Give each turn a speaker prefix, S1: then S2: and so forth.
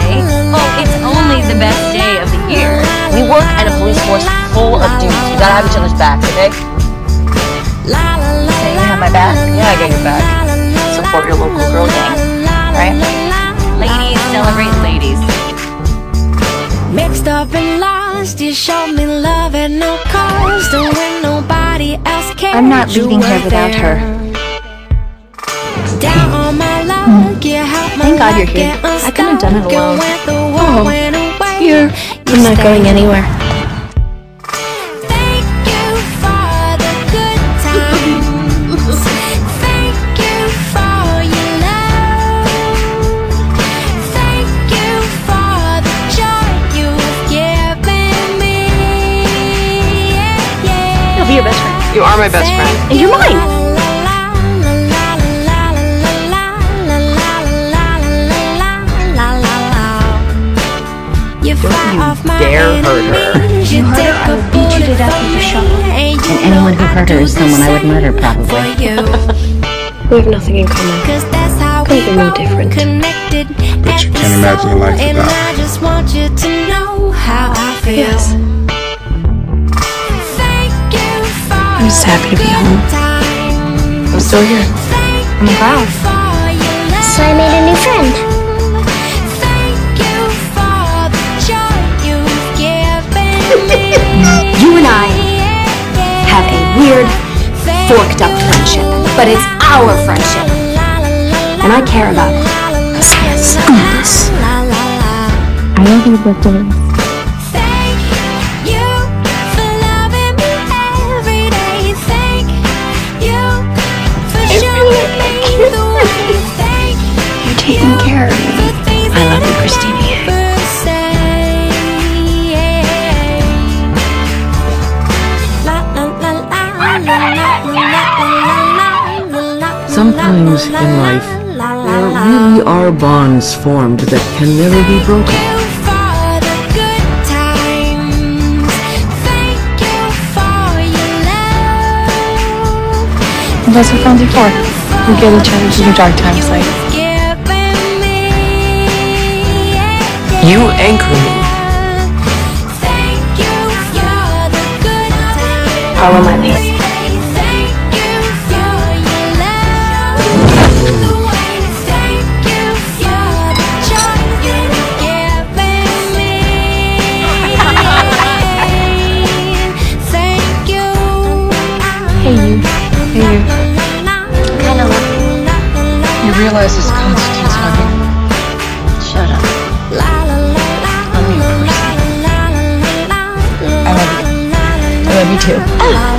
S1: day? Oh, it's only the best day of the year.
S2: We work at a police force full of dudes. We gotta have each other's backs, okay?
S1: Say you have my back?
S2: Yeah, I got your back. Support your local girl gang, right?
S1: Ladies celebrate ladies.
S3: Mixed up and lost, you showed me love at no cost. And when nobody else cared,
S4: I'm not leaving
S3: were
S4: here without her.
S3: Down on my luck, you helped my
S4: Thank God you're here. I could have done it alone. Oh, here. I'm not going anywhere. You'll be your best friend.
S5: You are my best friend.
S4: And you're mine.
S5: Dare hurt her.
S3: You
S4: hurt her, I will beat you to death with a shovel.
S3: And
S4: anyone who hurt her is someone I would murder, probably.
S6: We have nothing in common.
S3: Cause that's how we
S6: Couldn't be more
S3: grow
S6: different.
S3: connected
S7: But you
S3: at
S7: can't
S3: the
S7: imagine your
S3: soul,
S7: life
S3: And
S7: without
S3: I just want you to know how I feel
S6: Yes.
S3: Thank you for
S6: I'm just happy to be home.
S3: good.
S6: I'm still here.
S4: I'm
S3: you
S4: proud.
S3: for your love.
S8: So I made a new friend.
S4: weird, forked up friendship, but it's our friendship. And I care about it.
S6: Scandalous.
S4: I love
S3: you, Brooklyn.
S6: You're taking care of me. I love you, Christina.
S3: times
S5: in life, there really are bonds formed that can never be broken.
S6: That's what friends are for. We get each other through the dark times like.
S5: You anchor me.
S6: Follow my lead. Hey you. Hey you.
S3: Kinda love
S5: You realize this constitutes hugging?
S4: Shut up.
S5: I'm you, Christine. I love you. I love you too. Oh.